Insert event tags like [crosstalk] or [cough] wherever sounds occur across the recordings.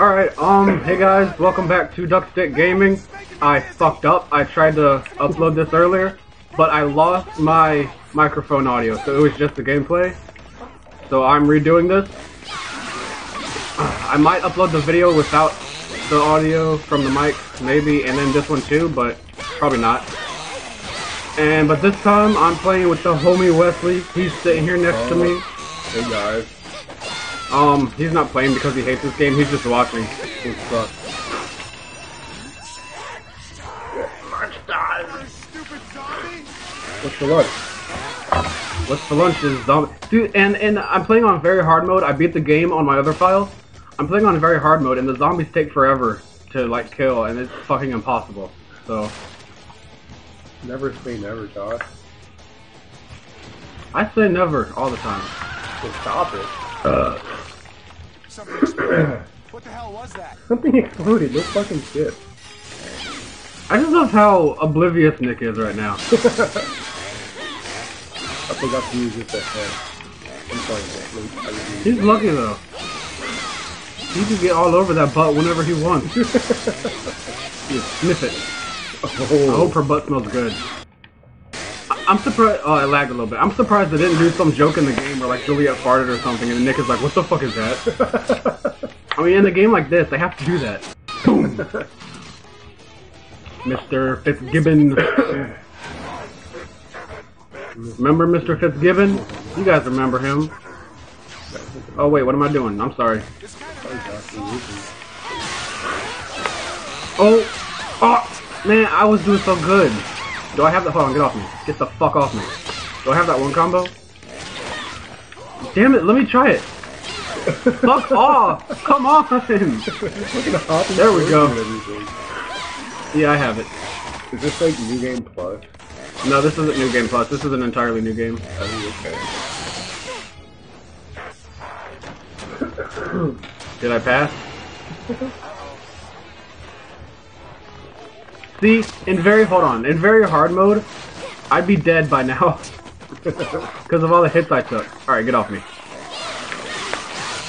Alright, um, hey guys, welcome back to Duckstick Gaming. I fucked up. I tried to upload this earlier, but I lost my microphone audio, so it was just the gameplay. So I'm redoing this. I might upload the video without the audio from the mic, maybe, and then this one too, but probably not. And, but this time, I'm playing with the homie Wesley. He's sitting here next to me. Hey guys. Um, he's not playing because he hates this game, he's just watching. What's up? What's for lunch? What's for lunch is zombie. Dude, and, and I'm playing on very hard mode. I beat the game on my other file. I'm playing on very hard mode, and the zombies take forever to, like, kill, and it's fucking impossible. So, Never say never, Josh. I say never all the time. So stop it. Uh, Something exploded. [clears throat] what the hell was that? Something exploded. No fucking shit. I just love how oblivious Nick is right now. [laughs] I forgot to use this at head. I'm sorry, Nick. Let me- I just used He's lucky, though. He can get all over that butt whenever he wants. [laughs] Just sniff it. Oh. I Oh, hope her butt smells good. I'm surprised. Oh, I lagged a little bit. I'm surprised they didn't do some joke in the game where like Juliet farted or something, and Nick is like, "What the fuck is that?" [laughs] I mean, in a game like this, they have to do that. Boom. Mr. Fitzgibbon. remember Mr. Fitzgibbon? You guys remember him? Oh wait, what am I doing? I'm sorry. Oh, oh, man, I was doing so good. Do I have that? Hold on, get off me. Get the fuck off me. Do I have that one combo? Damn it, let me try it. [laughs] fuck off. Come on. There we go. Yeah, I have it. Is this like New Game Plus? No, this isn't New Game Plus. This is an entirely new game. Oh, okay. Did I pass? [laughs] See, in very, hold on, in very hard mode, I'd be dead by now. [laughs] Because of all the hits I took. Alright, get off me.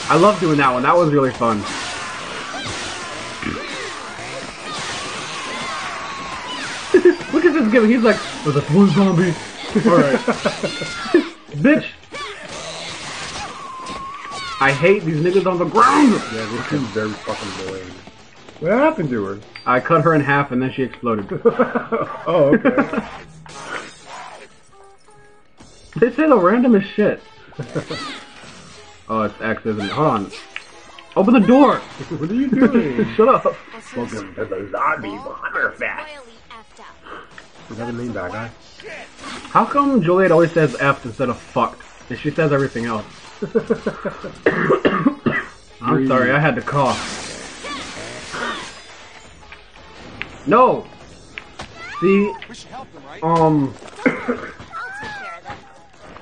I love doing that one. That was really fun. [laughs] Look at this guy. He's like, oh, that's one zombie. [laughs] Alright. Bitch. I hate these niggas on the ground. Yeah, this is very fucking annoying. What happened to her? I cut her in half and then she exploded. [laughs] oh, okay. [laughs] they say the randomest shit. oh, it's X, isn't it? Hold on. Open the door! [laughs] what are you doing? Shut up. Welcome to the zombie bomber fest. Effed up. Is that the main bad guy? How come Juliet always says F instead of fucked? And she says everything else. [coughs] I'm sorry, I had to cough. No! See, We should help them, right? um, I'll take care of them.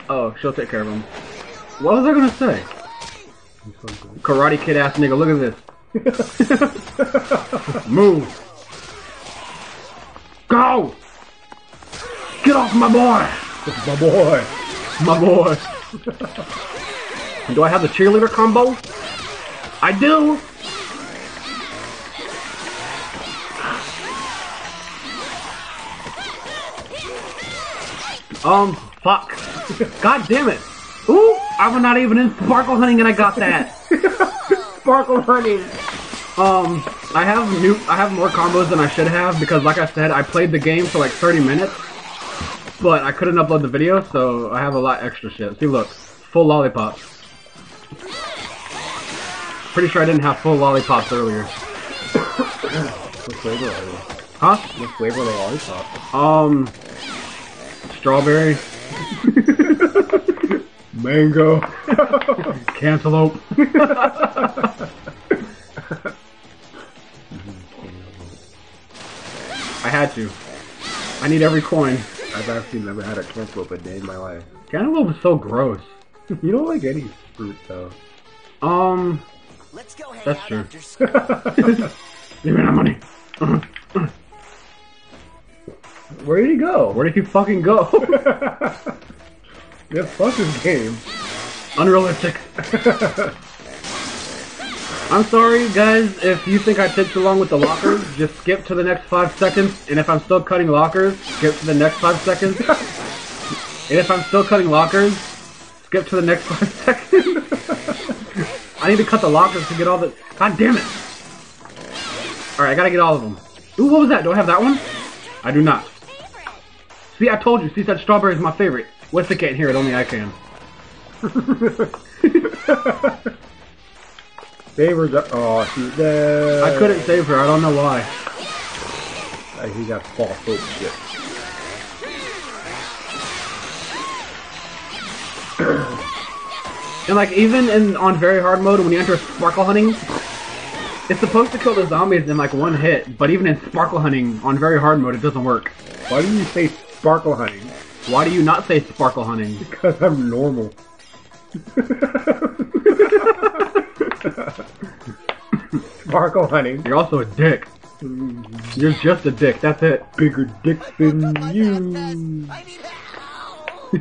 oh, she'll take care of him. What was I gonna say? Karate kid ass nigga, look at this. [laughs] Move. Go! Get off my boy! My boy. My boy. do I have the cheerleader combo? I do! Um, fuck. God damn it. Ooh, I'm not even in sparkle hunting and I got that. [laughs] sparkle hunting. Um, I have new, I have more combos than I should have because like I said, I played the game for like 30 minutes, but I couldn't upload the video, so I have a lot extra shit. See, look, full lollipops. Pretty sure I didn't have full lollipops earlier. What flavor are they? Huh? What flavor are the lollipop? Um, strawberry, [laughs] Mango. [laughs] cantaloupe. [laughs] I had to. I need every coin. I've actually never had a cantaloupe a day in my life. Cantaloupe is so gross. You don't like any fruit though. Um, Let's go hang That's true. give me that money. Where did he go? Where did he fucking go? [laughs] Yeah, fuck this game. Unrealistic. [laughs] I'm sorry, guys, if you think I took too long with the lockers, just skip to the next five seconds, and if I'm still cutting lockers, skip to the next five seconds. [laughs] and if I'm still cutting lockers, skip to the next five seconds. I need to cut the lockers to get all the... God damn it! Alright, I gotta get all of them. Ooh, what was that? Do I have that one? I do not. See, I told you, she said strawberry is my favorite. Wista can't hear it, only I can. Favors are. Oh, she's dead. I couldn't save her, I don't know why. He got false hope shit. And like even in on very hard mode when you enter sparkle hunting, it's supposed to kill the zombies in like one hit, but even in sparkle hunting on very hard mode it doesn't work. Why do you say sparkle hunting? Why do you not say sparkle hunting? Because I'm normal. [laughs] sparkle hunting. You're also a dick. You're just a dick, that's it. Bigger dick than you. I need help.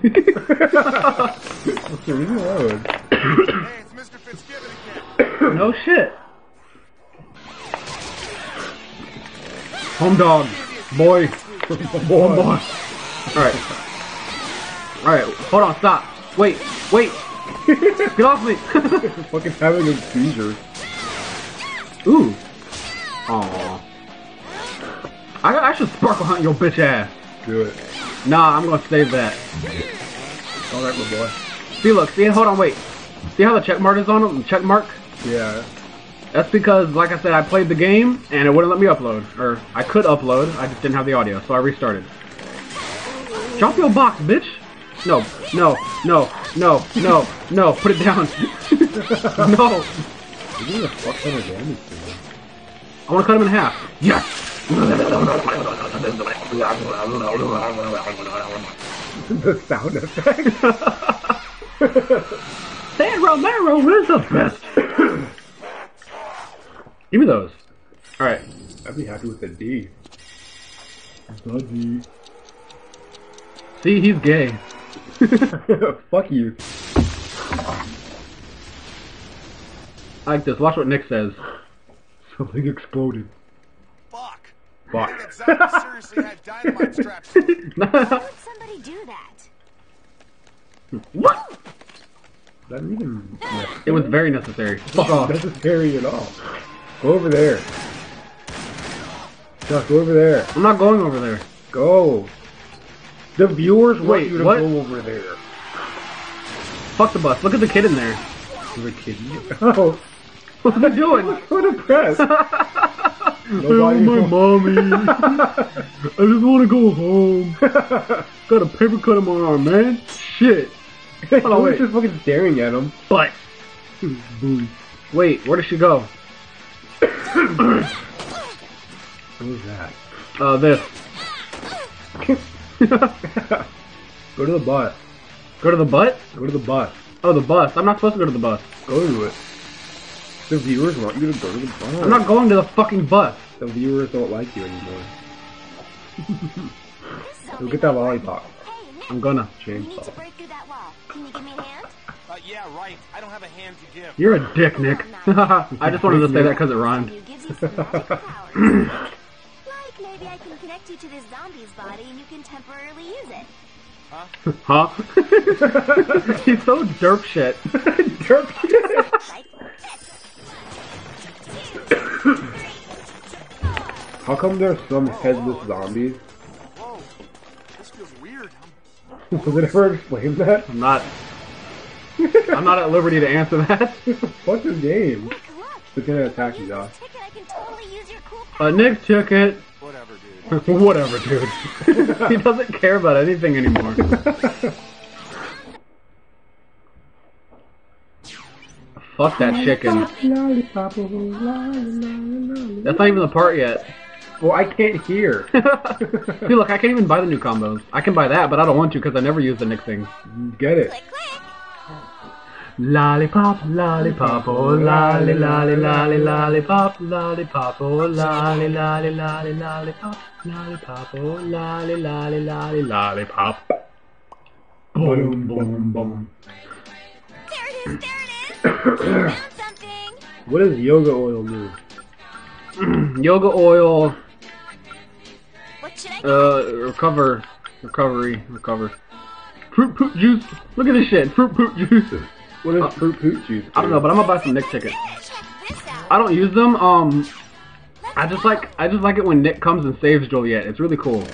Leave me alone. Hey, it's Mr. Fitzgibbon again. No shit. Home dog. Boy. Home boy. Alright. Alright, hold on, stop. Wait, wait. [laughs] Get off me. [laughs] Fucking having a seizure. Ooh. Aww. I, I should sparkle hunt your bitch ass. Do it. Nah, I'm gonna save that. Alright, my boy. See, look, see, hold on, wait. See how the check mark is on it? Check mark? Yeah. That's because, like I said, I played the game and it wouldn't let me upload. Or I could upload, I just didn't have the audio, so I restarted. Drop your box, bitch! No, no, no, no, no, no, put it down. [laughs] no! You're doing a fuck ton of damage to him. I want to cut him in half. Yes! the sound effect. [laughs] San Romero is the best! Give me those. Alright. I'd be happy with a D. Buddy. See, he's gay. [laughs] Fuck you. I like this. Watch what Nick says. Something exploded. Fuck. Fuck. That [laughs] seriously had dynamite straps [laughs] to it. Why would somebody do that? what? That even It was very necessary. Fuck off. necessary at all. Go over there. Just go over there. I'm not going over there. Go. The viewers want Wait, you to what? go over there. Fuck the bus. Look at the kid in there. The kid. [laughs] Oh, What's he doing? What [laughs] so depressed. [laughs] Oh, my mommy. I just want to go home. Got a paper cut on my arm, man. Shit. Hold on, wait. just fucking staring at him. But. Wait, where did she go? [coughs] What was that? Uh, this. [laughs] Go to the bus. Go to the butt? Go to the bus. Oh, the bus. I'm not supposed to go to the bus. Go to it. The viewers want you to go to the bus. I'm not going to the fucking bus. The viewers don't like you anymore. [laughs] So Go get that lollipop. Hey, Nick, I'm gonna. we need to break through that wall. Can you give me a hand? Uh, yeah, right. I don't have a hand to give. You're a dick, Nick. [laughs] I just wanted to say that because it rhymed. You gives you some magic powers. like maybe I can connect you to this zombie's body and you can temporarily use it. Huh? [laughs] He's so derp shit. [laughs] Like How come there's some headless zombies? Whoa. This feels weird. [laughs] Was it ever explained that? I'm not. I'm not at liberty to answer that. What's the game? Nick, look. It's gonna attack you, Use Josh. this ticket. Totally cool Uh, Nick took it. [laughs] Whatever, dude. [laughs] He doesn't care about anything anymore. Fuck that chicken. That's not even the part yet. Well, I can't hear. [laughs] See, look, I can't even buy the new combos. I can buy that, but I don't want to because I never use the Nick thing. Get it. Lollipop, lollipop, oh lolly, lolly, lolly, lollipop, lollipop, oh lolly, lolly, lolly, lollipop, lollipop, oh lolly, lolly, lolly, lollipop. Boom, boom, boom. There it is. There it is. [coughs] Found something. What does yoga oil do? [clears throat] Yoga oil, What should I uh, recover, recovery, recover. Fruit poop juice. Look at this shit. Fruit poop juice. What does Uh, fruit poop juice do? I don't know, but I'm gonna buy some Nick tickets. check this out? I don't use them. Um, I just like I just like it when Nick comes and saves Juliet. It's really cool.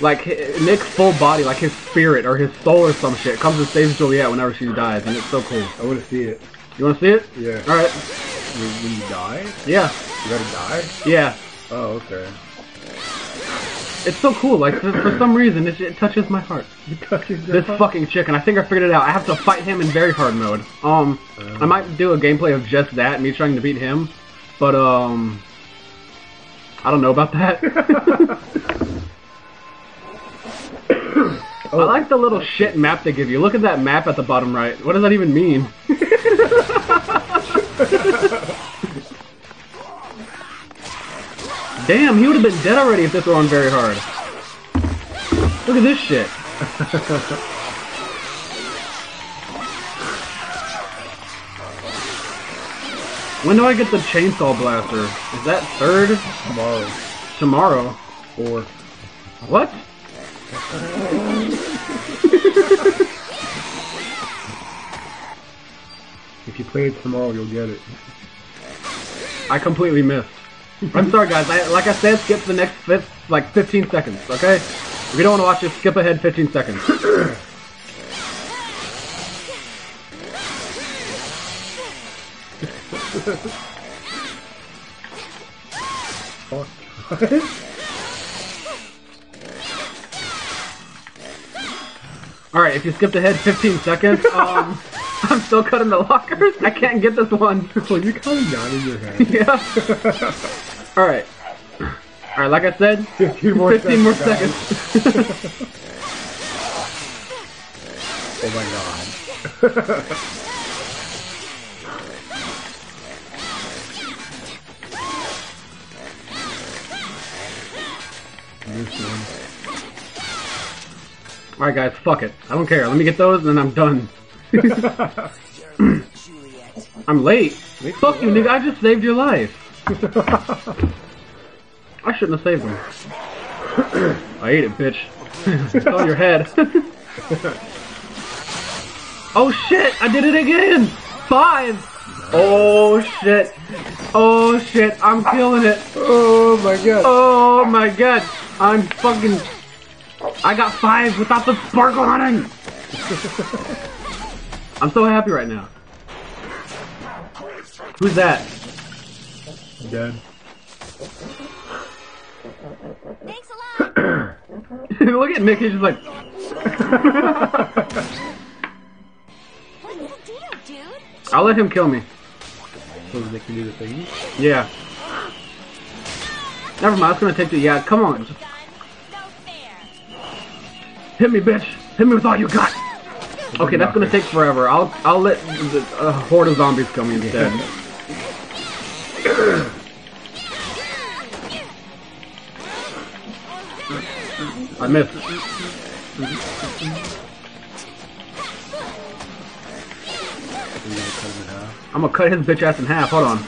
Like Nick's full body, like his spirit or his soul or some shit, comes and saves Juliet whenever she dies, and it's so cool. I want to see it. You want to see it? Yeah. All right. When, when you die? Yeah. You gotta die? Yeah. Oh, okay. It's so cool. Like for, for some reason, it, it touches my heart. This fucking chicken. I think I figured it out. I have to fight him in very hard mode. Um, I might do a gameplay of just that, me trying to beat him, but um, I don't know about that. [laughs] I like the little shit map they give you. Look at that map at the bottom right. What does that even mean? [laughs] Damn, he would have been dead already if this were on very hard. Look at this shit. [laughs] When do I get the chainsaw blaster? Is that third? Tomorrow. Tomorrow. Or What? [laughs] if you play it tomorrow, you'll get it. I completely missed. I'm sorry, guys. I, like I said, skip the next fif- like 15 seconds, okay? If you don't want to watch it, skip ahead 15 seconds. [laughs] All right, if you skipped ahead 15 seconds, um, I'm still cutting the lockers. I can't get this one. [laughs] well, you kind of got in your head. [laughs] yeah. All right. All right, like I said, [laughs] 15 more 15 more seconds, seconds. Oh my god. All right, guys, fuck it. I don't care. Let me get those, and then I'm done. [laughs] I'm late. Fuck you, nigga. I just saved your life. I shouldn't have saved him. [clears throat] I ate it, bitch. [laughs] it's on your head. [laughs] oh shit! I did it again. Five. Oh shit. Oh shit. I'm killing it. Oh my god. Oh my god. I'm fucking. I got five without the sparkle hunting. I'm so happy right now. Who's that? Dead. Thanks a lot. [clears throat] [laughs] Look at Nick. He's just like, What's the deal, dude? I'll let him kill me. So they can do the thing. Yeah. Never mind. It's gonna take the. Yeah, come on. Just Done. No fair. hit me, bitch. Hit me with all you got. Okay, that's gonna take forever. I'll I'll let the uh, horde of zombies come me instead. I missed. We're gonna cut him in half. I'm gonna cut his bitch ass in half. Hold on.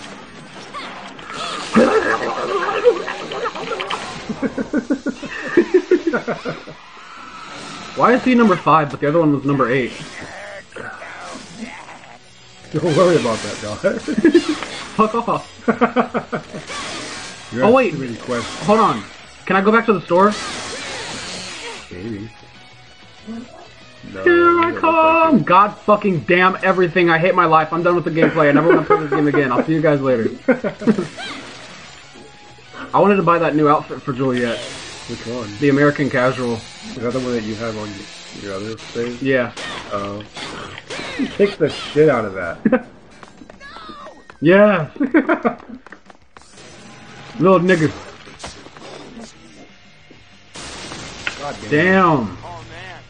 [laughs] Why is he number five, but the other one was number eight? Don't worry about that, guy. [laughs] Fuck off. [laughs] Oh, wait. Hold on. Can I go back to the store? Maybe. No, Here I come! like God fucking damn everything. I hate my life. I'm done with the gameplay. I never want to play this game again. I'll see you guys later. [laughs] I wanted to buy that new outfit for Juliet. It. Which one? The American Casual. Is that the one that you have on your other stage? Yeah. Oh. Kick the shit out of that. [laughs] Yeah. [laughs] Little nigga. God damn. Damn. [laughs] Oh man,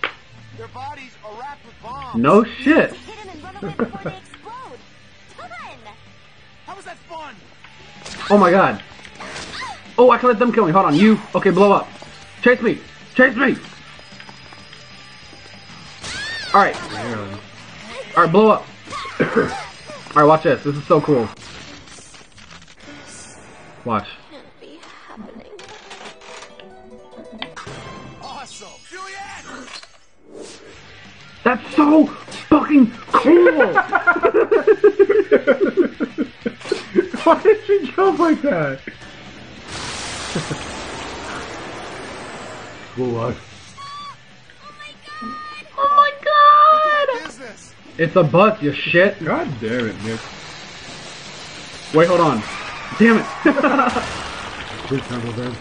their bodies are wrapped with bombs. No shit. Hit them and run away before they explode. Fun. How was that fun? Oh my god. Oh, I can let them kill me. Hold on. You. Okay, blow up. Chase me. Chase me. Alright. Alright, blow up. [coughs] Alright, watch this. This is so cool. Watch. Can't be happening. Awesome. Juliet! That's so fucking cool! [laughs] [laughs] Why did she jump like that? [laughs] what? oh my god! Business. It's a bus, you shit. God damn it, Nick. Wait, hold on. Damn it. [laughs] Good temple then.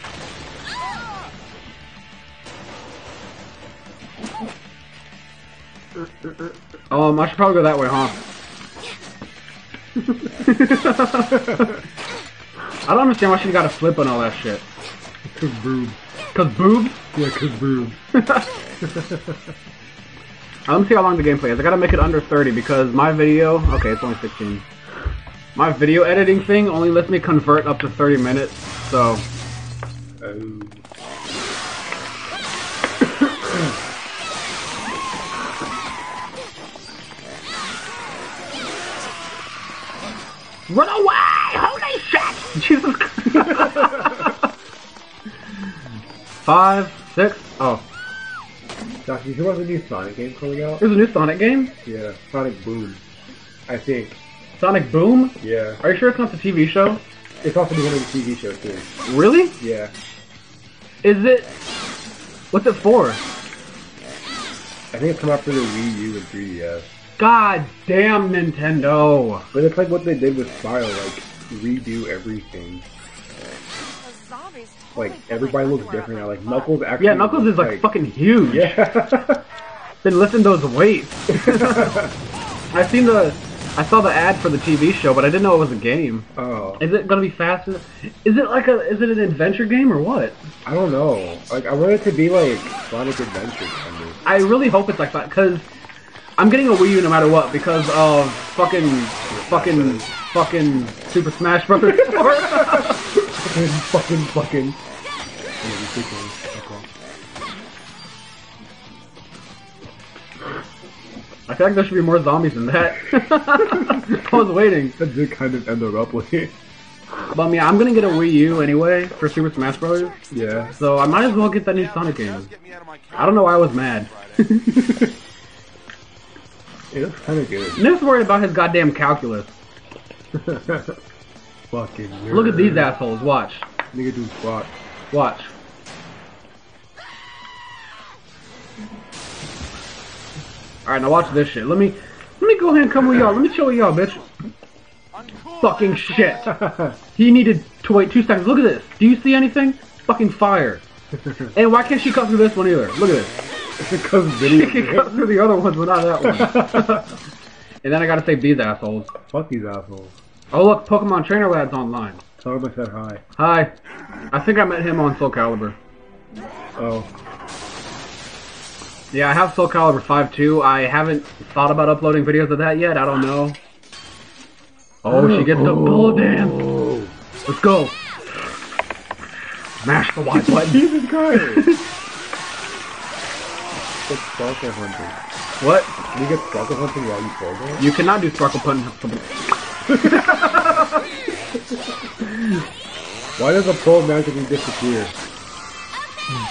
um, I should probably go that way, huh? [laughs] I don't understand why she got a flip on all that shit. Cause boob. Cause boobs? Yeah, cause boob. [laughs] Let me see how long the gameplay is. I gotta make it under 30 because my video, okay, it's only 16. My video editing thing only lets me convert up to 30 minutes, so Oh. [coughs] run away! [laughs] Jesus Christ. Five, six, oh, Josh, you hear about the new Sonic game coming out? there's a new Sonic game? Yeah, Sonic Boom. I think. Sonic Boom? Yeah. Are you sure it's not the TV show? It's also the one of the TV show too. Really? Yeah. Is it? What's it for? I think it's come out for the Wii U and 3DS. God damn Nintendo! But it's like what they did with Spyro, like redo everything. Like everybody looks different now. Like Knuckles actually. Yeah, Knuckles is looks like fucking huge. Yeah. [laughs] Then listen those weights. [laughs] I seen the, I saw the ad for the TV show, but I didn't know it was a game. oh, Is it gonna be fast? Is it like a? Is it an adventure game or what? I don't know. Like I want it to be like Sonic Adventure kind of. I really hope it's like that because I'm getting a Wii U no matter what because of fucking, fucking, fucking Super Smash Brothers. [laughs] 4. fucking fucking. I feel like there should be more zombies than that. [laughs] I was waiting, That did kind of end abruptly. but I mean, I'm gonna get a Wii U anyway for Super Smash Brothers, yeah. so I might as well get that new Sonic game. get me out of my I don't know why I was mad. [laughs] It looks kind of good. Nick's worried about his goddamn calculus. [laughs] Fucking nerd. Look at these assholes. Watch. Nigga do squat. Watch. Alright, now watch this shit. Let me let me go ahead and come with y'all. Let me chill with y'all, bitch. Fucking shit. [laughs] He needed to wait two seconds. Look at this. Do you see anything? Fucking fire. [laughs] And why can't she cut through this one either? Look at this. because She can cut through the other ones, but not that one. And then I gotta save these assholes. Fuck these assholes. Oh look, Pokemon Trainer Lad's online. Tell him I said hi. Hi. I think I met him on Soul Calibur. Oh. Yeah, I have Soul Calibur 5 too. I haven't thought about uploading videos of that yet. I don't know. Oh, she oh. gets the bullet dance. Oh. Let's go. Mash the Y button. [laughs] Jesus Christ. It's sparkle hunting. What? Can you get sparkle hunting while you program? You cannot do sparkle putting. [laughs] Why does a pole magically disappear?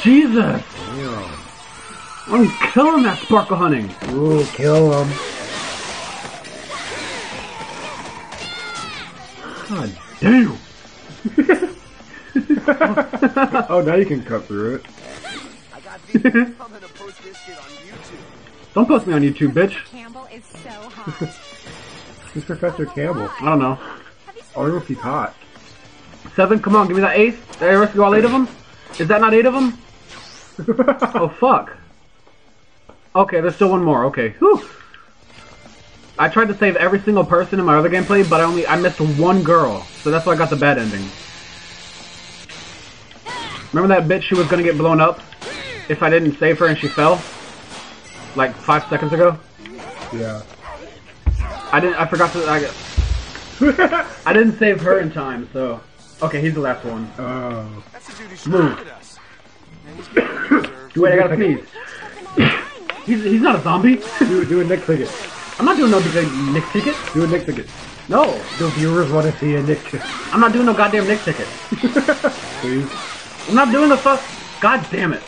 Jesus! Damn. I'm killing that sparkle hunting. Ooh, kill him. God damn. [laughs] Oh, now you can cut through it. [laughs] Don't post me on YouTube, bitch. Campbell is so hot. [laughs] Who's Professor Campbell? I don't know. Have oh, I don't know if he's hot. Seven, come on, give me that eighth. Did I rescue all eight of them? Is that not eight of them? [laughs] Oh, fuck. Okay, there's still one more. Okay. Whew. I tried to save every single person in my other gameplay, but I only I missed one girl, so that's why I got the bad ending. Remember that bitch who was gonna get blown up if I didn't save her and she fell? Like five seconds ago? Yeah. I didn't I forgot to I, [laughs] I didn't save her in time, so Okay, he's the last one. Oh. That's the dude who Move. surrounded us. And he's getting reserved. Wait, I gotta sneeze. fucking fine, man? He's he's not a zombie. Do, do a neck ticket. I'm not doing no big Nick ticket. Do a Nick ticket. No, The viewers want to see a Nick. I'm not doing no goddamn Nick ticket. [laughs] Please. I'm not doing the fuck. God damn it.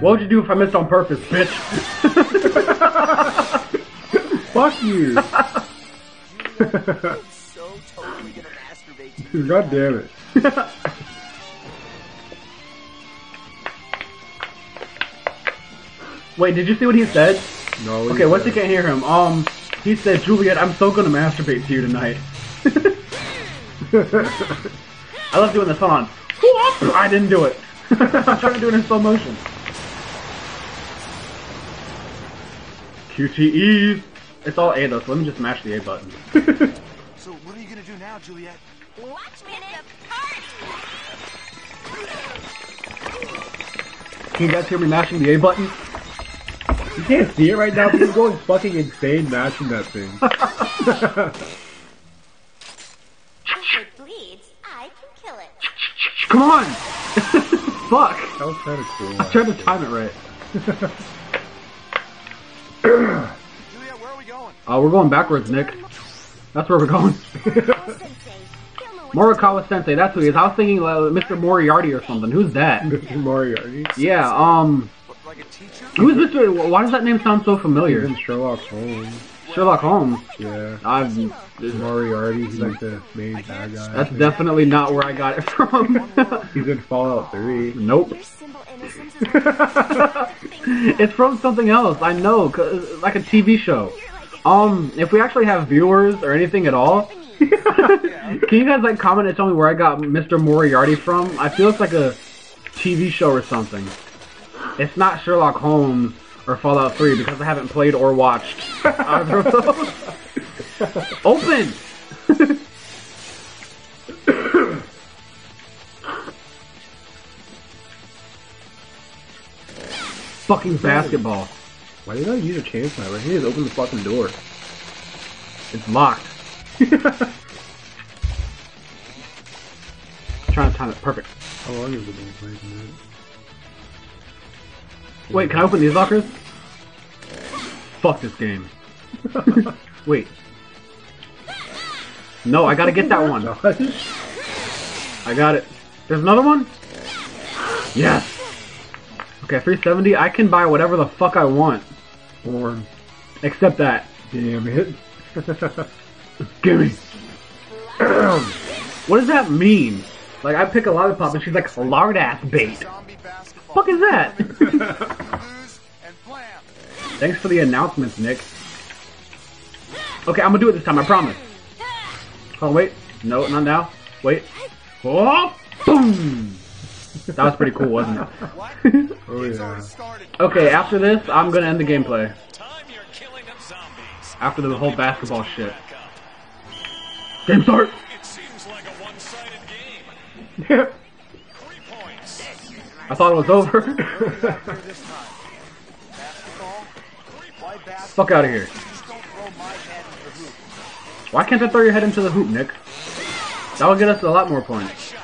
What would you do if I missed on purpose, bitch? [laughs] Fuck you. So totally gonna masturbate you. God damn it. [laughs] Wait, did you see what he said? No. what Okay, once you can't hear him, um, he said, Juliet, I'm so gonna masturbate to you tonight. [laughs] I love doing this. Hold on. I didn't do it. I'm trying to do it in slow motion. QTEs. It's all A though, so let me just mash the A button. [laughs] So what are you gonna do now, Juliet? Watch me at the party. Can you guys hear me mashing the A button? You can't see it right now, but you're going fucking insane mashing that thing. [laughs] If it bleeds, I can kill it. Come on! [laughs] Fuck! That was kind of cool. I tried to time it right. Juliet, where are we going? Uh, we're going backwards, Nick. That's where we're going. Sensei. He'll know what Morikawa Sensei, that's who he is. I was thinking uh, Mr. Moriarty or something. Who's that? [laughs] Mr. Moriarty. Yeah, um, like a teacher? who's Mr. Why does that name sound so familiar? Even Sherlock Holmes. Sherlock Holmes. Yeah. I've, Moriarty, he's like the main bad guy. that's definitely not where I got it from. [laughs] He's in Fallout 3. nope. Your simple innocence is like [laughs] It's from something else. I know, 'cause- like a TV show. you're like a Um, if we actually have viewers or anything at all, [laughs] can you guys like comment and tell me where I got Mr. Moriarty from? I feel it's like a TV show or something. It's not Sherlock Holmes or Fallout 3 because I haven't played or watched [laughs] either of those. Open! Fucking basketball. Why did I use a chain sniper? He just opened the fucking door. It's locked. [laughs] Trying to time it perfect. How long is the game playing? Wait, can I open these lockers? Fuck this game. [laughs] Wait. No, I gotta get that one. I got it. There's another one? Yes. Okay, 370. I can buy whatever the fuck I want. Born. Except that. Damn it. [laughs] Gimme. [clears throat] what does that mean? Like, I pick a lollipop and she's like, lard ass bait. Zombie basketball. Fuck is that? [laughs] Lose and blam. Thanks for the announcements, Nick. Okay, I'm gonna do it this time, I promise. Oh, wait. No, not now. Wait. Oh, boom! That was pretty cool, wasn't it? Oh yeah. Okay, after this, I'm gonna end the gameplay. Time you're killing them zombies. After the whole basketball shit. Game start! It seems like a one-sided game. [laughs] I thought it was over. Fuck out of here. Just don't throw my head into the hoop. Why can't I throw your head into the hoop, Nick? That will get us a lot more points.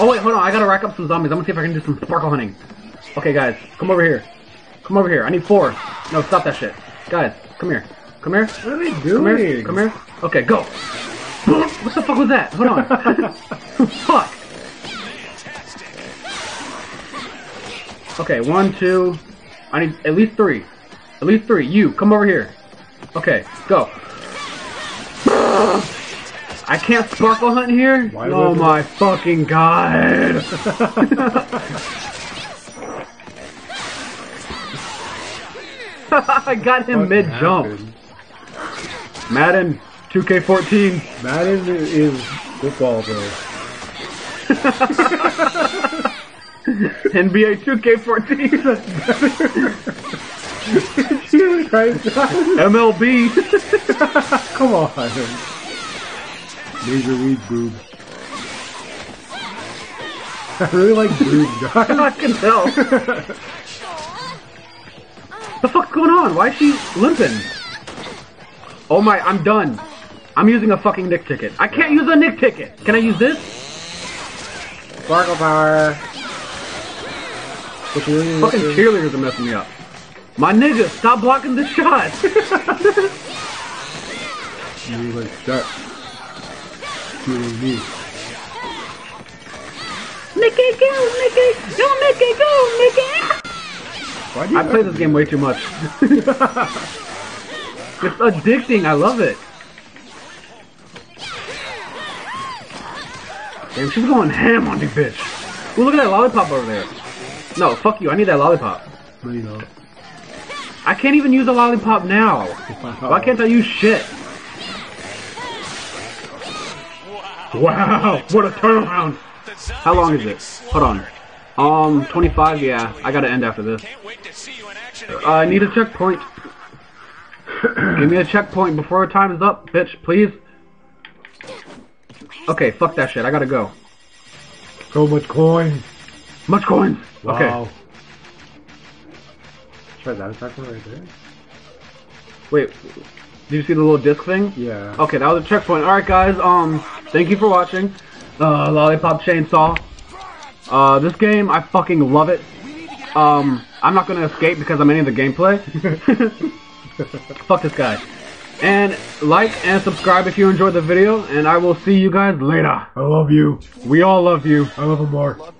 Oh wait, hold on, I gotta rack up some zombies. I'm gonna see if I can do some sparkle hunting. Okay guys, come over here. Come over here. I need four. No, stop that shit. Guys, come here. Come here. What are they Come doing? here. Come here. Okay, go. [laughs] What the fuck was that? Hold on. [laughs] fuck. Okay, one, two. I need at least three. At least three. You, come over here. Okay, go. I can't sparkle hunt here? Why oh my fucking god. [laughs] I got him What mid jump. Madden 2K14. Madden is football, bro. [laughs] NBA 2K14. Jesus Christ. MLB. Come on. Major League Boob. I really like boobs, [laughs] guys. I can tell. the fuck's going on? Why is she limping? Oh my, I'm done. I'm using a fucking Nick ticket. I can't use a Nick ticket. Can I use this? Sparkle power. Really Fucking cheerleaders are messing me up. My nigga, stop blocking the shot. [laughs] You like start shooting me. Mickey, go, Mickey, go, Mickey, go, Mickey. Why do you I play this game way too much. [laughs] it's addicting. I love it. Damn, she's going ham on the bitch. Ooh, look at that lollipop over there. No, fuck you. I need that lollipop. No, you don't. I can't even use a lollipop now. Why can't I use shit? Wow, what a turnaround. How long is it? Hold on. Um, 25, yeah. I gotta end after this. Can't wait to see you in action again. Uh, I need a checkpoint. Give me a checkpoint before time is up, bitch, please. Okay, fuck that shit. I gotta go. So much coins. Much coins. Okay. Try that attack right there. Wait. Did you see the little disc thing? Yeah. Okay, that was a checkpoint. Alright, guys. Um, thank you for watching. Uh, Lollipop Chainsaw. Uh, this game, I fucking love it. Um, I'm not gonna escape because I'm in the gameplay. [laughs] Fuck this guy. And like and subscribe if you enjoyed the video, and I will see you guys later. I love you. We all love you. I love him more.